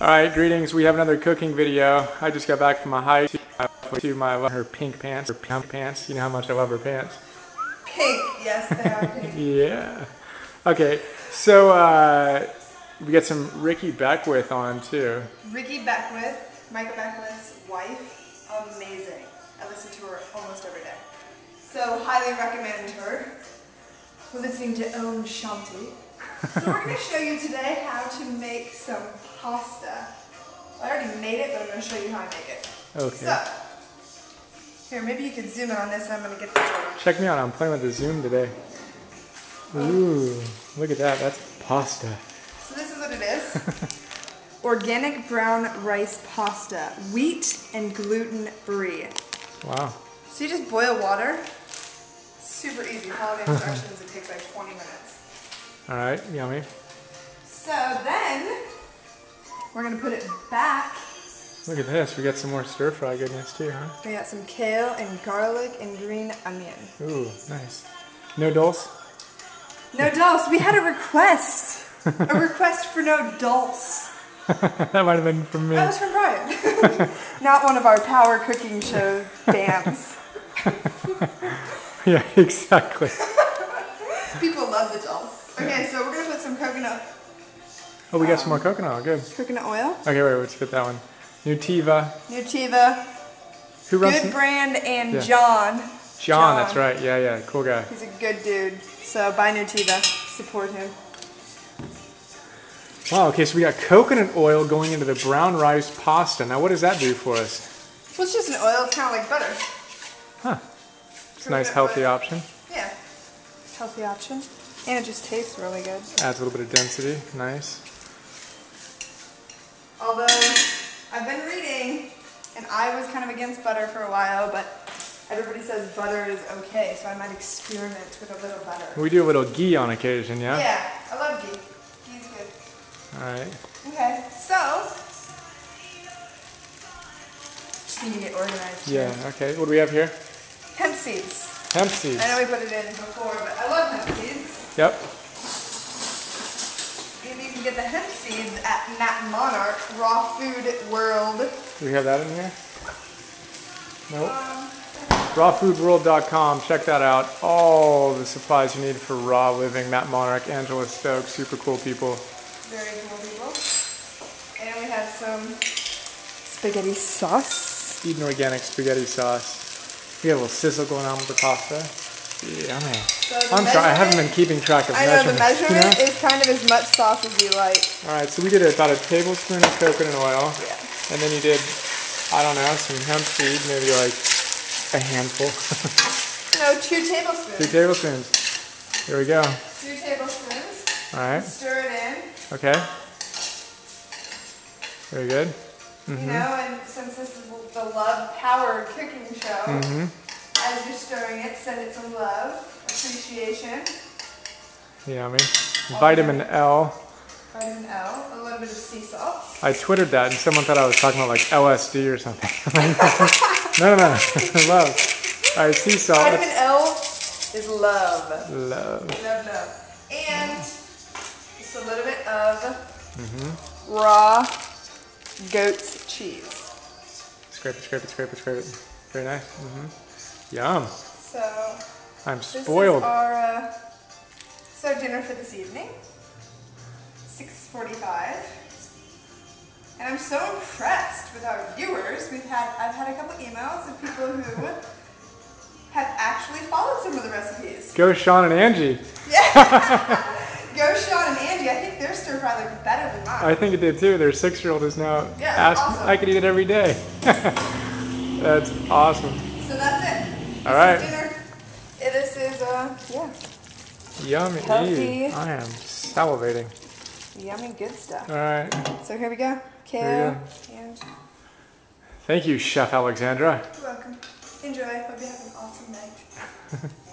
All right, greetings. We have another cooking video. I just got back from a hike to my her pink pants, her pink pants. You know how much I love her pants. Pink, yes, they are pink. Yeah. Okay, so uh, we got some Rickie Beckwith on too. Rickie Beckwith, Michael Beckwith's wife, amazing. I listen to her almost every day. So highly recommend her. We're listening to Om Shanti. So we're going to show you today how to make some pasta. I already made it, but I'm going to show you how I make it. Okay. So, here, maybe you could zoom in on this and I'm going to get this one. Check me out. I'm playing with the Zoom today. Um, Ooh, look at that. That's pasta. So this is what it is. Organic brown rice pasta, wheat and gluten free. Wow. So you just boil water. Super easy. Follow the instructions. it takes like 20 minutes. All right, yummy. So then we're gonna put it back. Look at this. We got some more stir fry goodness too, huh? We got some kale and garlic and green onion. Ooh, nice. No dulse? No dulse. We had a request. a request for no dulse. that might have been from me. That was from Brian. Not one of our power cooking show fans. yeah, exactly. People love the dulse. Okay, so we're gonna put some coconut Oh, we got some more um, coconut. Good. coconut oil. Okay, wait, let's get that one. Nutiva. Nutiva, Who runs? good brand, and Yeah. John. John, that's right. Yeah, yeah, cool guy. He's a good dude. So buy Nutiva. Support him. Wow. Okay, so we got coconut oil going into the brown rice pasta. Now, what does that do for us? Well, it's just an oil. It's kind of like butter. Huh. It's a nice, healthy option. Yeah. Healthy option. And it just tastes really good. Adds a little bit of density. Nice. Although I've been reading, and I was kind of against butter for a while, but everybody says butter is okay, so I might experiment with a little butter. We do a little ghee on occasion, yeah. Yeah, I love ghee. Ghee's good. All right. Okay, so just need to get organized. here. Yeah. Okay. What do we have here? Hemp seeds. Hemp seeds. I know we put it in before, but I love hemp seeds. Yep. And you can get the hemp seeds at Matt Monarch Raw Food World. Do we have that in here? Nope. Um, Rawfoodworld.com. Check that out. All the supplies you need for raw living. Matt Monarch, Angela Stokes, super cool people. very cool people. And we have some spaghetti sauce. Eden organic spaghetti sauce. We a little sizzle going on with the pasta. Yeah, man. So I'm sorry, I haven't been keeping track of I know the measurements. you measurement know? is kind of as much sauce as you like. All right, so we did about a tablespoon of coconut oil, Yeah. and then you did, I don't know, some hemp seed, maybe like a handful, No, two tablespoons. two tablespoons. tablespoons. Here we go. Two tablespoons. All right, Stir it in. okay. Very good. You know, and since this is the Love Power cooking show, Mm-hmm. as you're stirring it, send it some love, appreciation, Yummy. Vitamin L. vitamin L, a little bit of sea salt. I twittered that, and someone thought I was talking about like LSD or something. no, no, no. Love. All right, sea salt. Vitamin L is love. Love. Love, love. And just a little bit of Mm-hmm. raw goat's cheese. Scrape it, scrape it, scrape it, scrape it. Very nice. Mm-hmm. Yum. So I'm spoiled. this is our uh, so dinner for this evening. 6:45. And I'm so impressed with our viewers. We've had I've had a couple emails of people who have actually followed some of the recipes. Go Sean and Angie. Yeah. Go Sean I think their stir fry looked better than mine. I think it did too. Their six-year-old is now Yeah, asking. awesome. I could eat it every day. That's awesome. So that's it. All right. This is dinner. This is uh yeah, Yummy. Healthy. I am salivating. yummy good stuff. All right. So here we go. Kale. And Thank you, Chef Alexandra. you're welcome. Enjoy. Hope you have an awesome night.